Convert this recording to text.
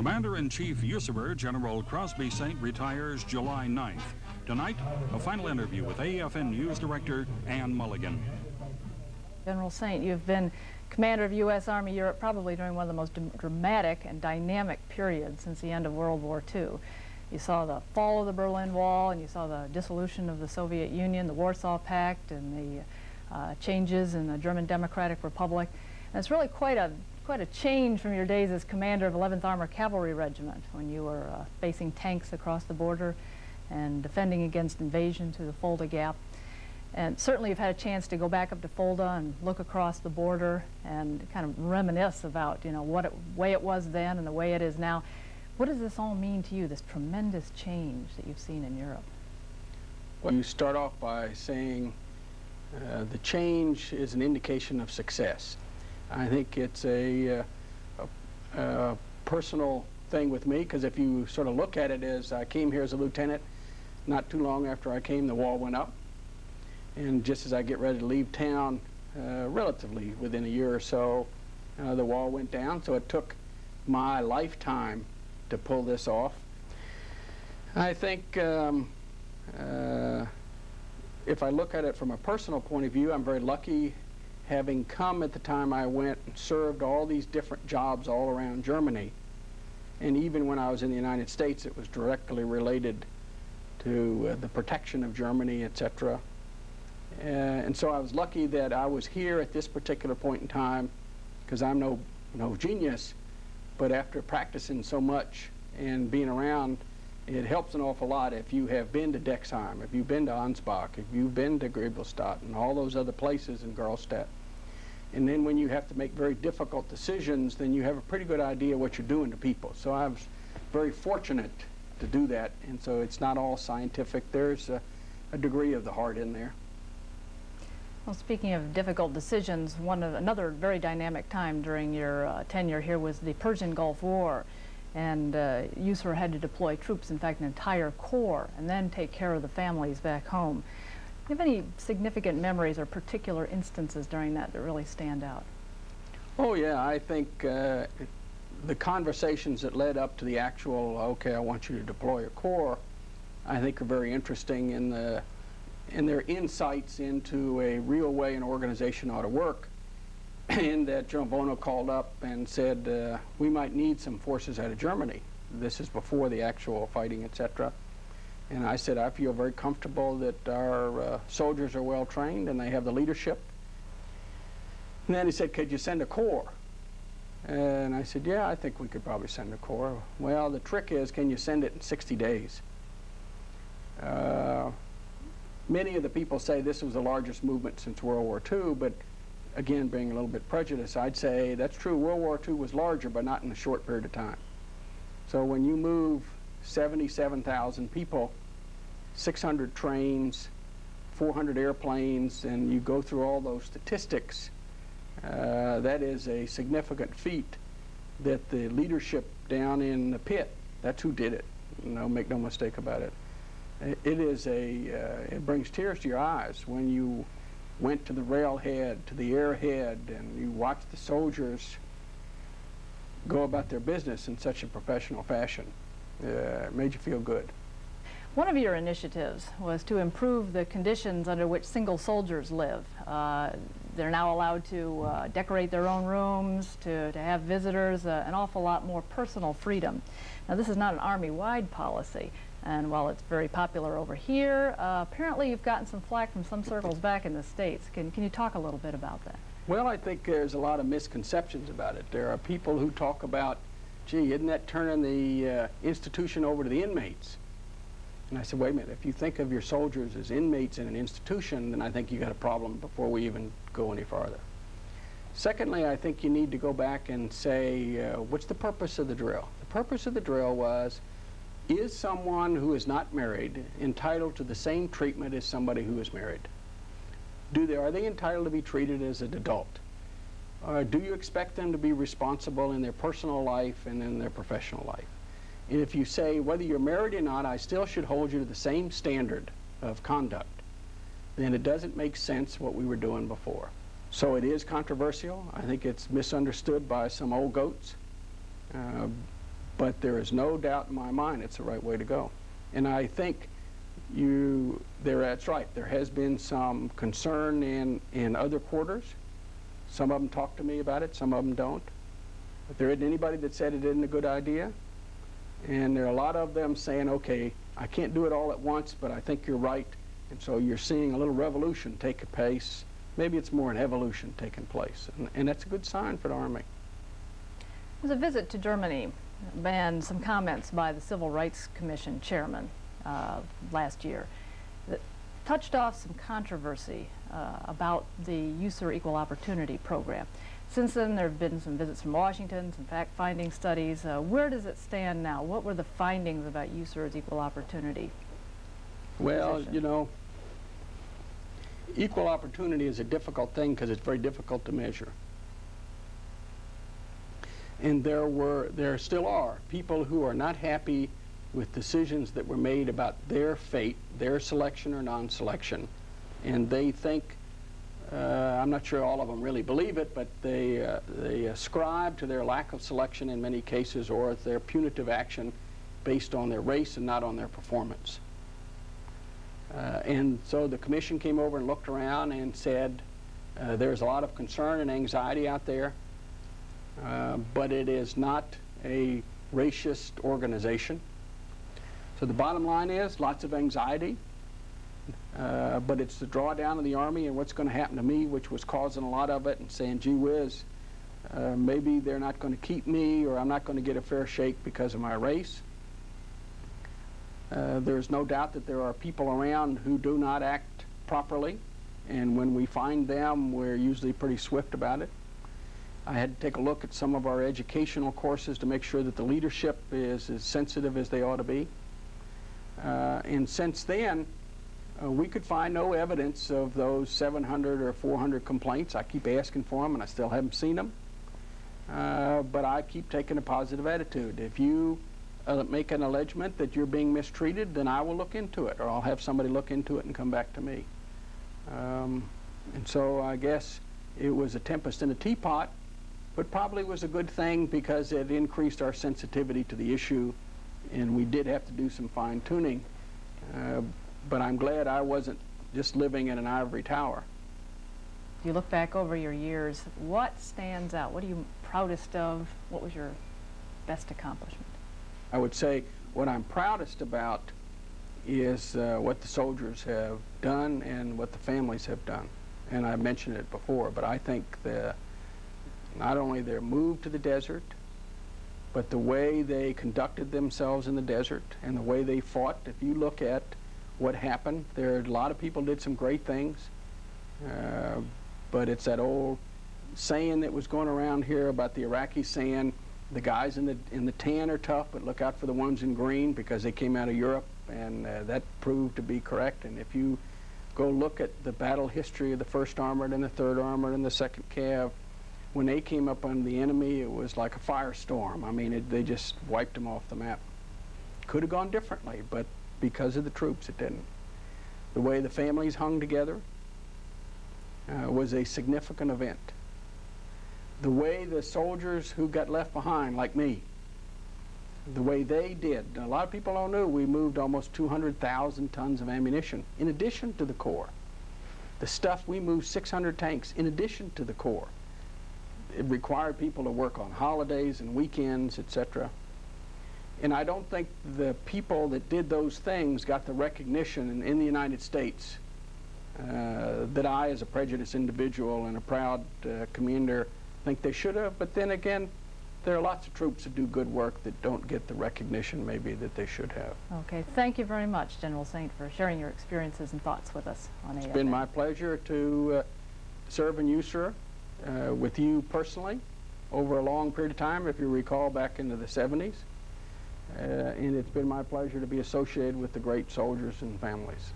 Commander-in-Chief USAREUR General Crosbie Saint retires July 9th. Tonight, a final interview with AFN News Director Ann Mulligan. General Saint, you've been commander of U.S. Army Europe probably during one of the most dramatic and dynamic periods since the end of World War II. You saw the fall of the Berlin Wall, and you saw the dissolution of the Soviet Union, the Warsaw Pact, and the uh, changes in the German Democratic Republic. And it's really quite a quite a change from your days as commander of 11th Armored Cavalry Regiment when you were uh, facing tanks across the border and defending against invasion through the Fulda Gap. And certainly you've had a chance to go back up to Fulda and look across the border and kind of reminisce about, you know, what it, way it was then and the way it is now. What does this all mean to you, this tremendous change that you've seen in Europe? Well, you start off by saying uh, the change is an indication of success. I think it's a, uh, a, a personal thing with me because if you sort of look at it as I came here as a lieutenant, not too long after I came, the wall went up. And just as I get ready to leave town, uh, relatively within a year or so, uh, the wall went down. So it took my lifetime to pull this off. I think um, uh, if I look at it from a personal point of view, I'm very lucky having come at the time I went and served all these different jobs all around Germany. And even when I was in the United States, it was directly related to uh, the protection of Germany, etc. Uh, and so I was lucky that I was here at this particular point in time because I'm no, no genius, but after practicing so much and being around, it helps an awful lot if you have been to Dexheim, if you've been to Ansbach, if you've been to Giebelstadt and all those other places in Garlstedt. And then when you have to make very difficult decisions, then you have a pretty good idea what you're doing to people. So I was very fortunate to do that. And so it's not all scientific. There's a, a degree of the heart in there. Well, speaking of difficult decisions, one of another very dynamic time during your uh, tenure here was the Persian Gulf War. And uh, had to deploy troops, in fact, an entire corps, and then take care of the families back home. You have any significant memories or particular instances during that that really stand out? Oh, yeah. I think uh, the conversations that led up to the actual, okay, I want you to deploy a corps, I think are very interesting in the in their insights into a real way an organization ought to work. and that General Vuono called up and said, uh, we might need some forces out of Germany. This is before the actual fighting, etc. And I said, I feel very comfortable that our uh, soldiers are well trained and they have the leadership. And then he said, could you send a corps? And I said, yeah, I think we could probably send a corps. Well, the trick is, can you send it in 60 days? Uh, Many of the people say this was the largest movement since World War II, but again, being a little bit prejudiced, I'd say that's true. World War II was larger, but not in a short period of time. So when you move 77,000 people, 600 trains, 400 airplanes, and you go through all those statistics, uh, that is a significant feat that the leadership down in the pit, that's who did it. You know, make no mistake about it it is a, uh, it brings tears to your eyes when you went to the railhead, to the airhead, and you watched the soldiers go about their business in such a professional fashion. Uh, it made you feel good. One of your initiatives was to improve the conditions under which single soldiers live. Uh, they're now allowed to uh, decorate their own rooms, to, to have visitors, uh, an awful lot more personal freedom. Now, this is not an Army-wide policy. And while it's very popular over here, uh, apparently you've gotten some flack from some circles back in the States. Can, can you talk a little bit about that? Well, I think there's a lot of misconceptions about it. There are people who talk about, gee, isn't that turning the uh, institution over to the inmates? And I said, wait a minute, if you think of your soldiers as inmates in an institution, then I think you've got a problem before we even go any farther. Secondly, I think you need to go back and say, uh, what's the purpose of the drill? The purpose of the drill was is someone who is not married entitled to the same treatment as somebody who is married? Do they, are they entitled to be treated as an adult? Uh, do you expect them to be responsible in their personal life and in their professional life? And if you say, whether you're married or not, I still should hold you to the same standard of conduct, then it doesn't make sense what we were doing before. So it is controversial. I think it's misunderstood by some old goats. Uh, but there is no doubt in my mind it's the right way to go. And I think you, there, that's right. There has been some concern in, in other quarters. Some of them talk to me about it, some of them don't. But there isn't anybody that said it isn't a good idea. And there are a lot of them saying, okay, I can't do it all at once, but I think you're right. And so you're seeing a little revolution take place. Maybe it's more an evolution taking place. And, and that's a good sign for the Army. There's a visit to Germany and some comments by the Civil Rights Commission chairman uh, last year that touched off some controversy uh, about the USAREUR Equal Opportunity Program. Since then, there have been some visits from Washington, some fact-finding studies. Uh, where does it stand now? What were the findings about USAREUR's equal opportunity? Well, position? you know, equal opportunity is a difficult thing because it's very difficult to measure. And there were, there still are people who are not happy with decisions that were made about their fate, their selection or non-selection, and they think, uh, I'm not sure all of them really believe it, but they, uh, they ascribe to their lack of selection in many cases or their punitive action based on their race and not on their performance. Uh, and so the commission came over and looked around and said, uh, there's a lot of concern and anxiety out there, uh, but it is not a racist organization. So the bottom line is lots of anxiety, uh, but it's the drawdown of the Army and what's going to happen to me, which was causing a lot of it, and saying, gee whiz, uh, maybe they're not going to keep me or I'm not going to get a fair shake because of my race. Uh, there's no doubt that there are people around who do not act properly, and when we find them, we're usually pretty swift about it. I had to take a look at some of our educational courses to make sure that the leadership is as sensitive as they ought to be. Uh, and since then, uh, we could find no evidence of those 700 or 400 complaints. I keep asking for them, and I still haven't seen them. Uh, but I keep taking a positive attitude. If you uh, make an allegement that you're being mistreated, then I will look into it, or I'll have somebody look into it and come back to me. Um, and so I guess it was a tempest in a teapot, but probably was a good thing because it increased our sensitivity to the issue and we did have to do some fine tuning. But I'm glad I wasn't just living in an ivory tower. If you look back over your years, what stands out? What are you proudest of? What was your best accomplishment? I would say what I'm proudest about is uh, what the soldiers have done and what the families have done. And I mentioned it before, but I think the, not only their move to the desert, but the way they conducted themselves in the desert and the way they fought, if you look at what happened, there are a lot of people did some great things, uh, but it's that old saying that was going around here about the Iraqis saying the guys in the in the tan are tough, but look out for the ones in green because they came out of Europe, and uh, that proved to be correct. And if you go look at the battle history of the First Armored and the Third Armored and the Second Cav, when they came up on the enemy, it was like a firestorm. I mean, it, they just wiped them off the map. Could have gone differently, but because of the troops, it didn't. The way the families hung together uh, was a significant event. The way the soldiers who got left behind, like me, the way they did. A lot of people don't know we moved almost 200,000 tons of ammunition in addition to the Corps. The stuff we moved 600 tanks in addition to the Corps it required people to work on holidays and weekends, etc. And I don't think the people that did those things got the recognition in, the United States uh, that I, as a prejudiced individual and a proud uh, commander, think they should have. But then again, there are lots of troops that do good work that don't get the recognition maybe that they should have. Okay, thank you very much, General Saint, for sharing your experiences and thoughts with us on. It's been my pleasure to uh, serve in USAREUR uh, with you personally over a long period of time, if you recall back into the 70s. Uh, and it's been my pleasure to be associated with the great soldiers and families.